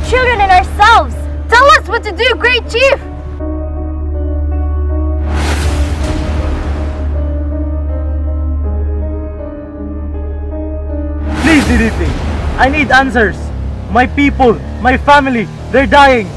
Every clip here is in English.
children and ourselves. Tell us what to do, Great Chief! Please, Ndithi. I need answers. My people, my family, they're dying.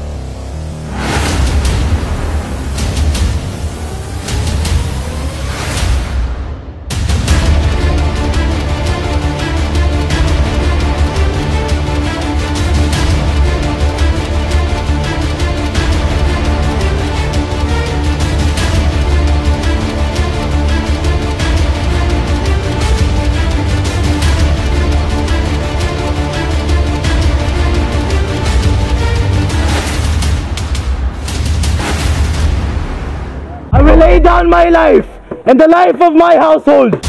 Lay down my life and the life of my household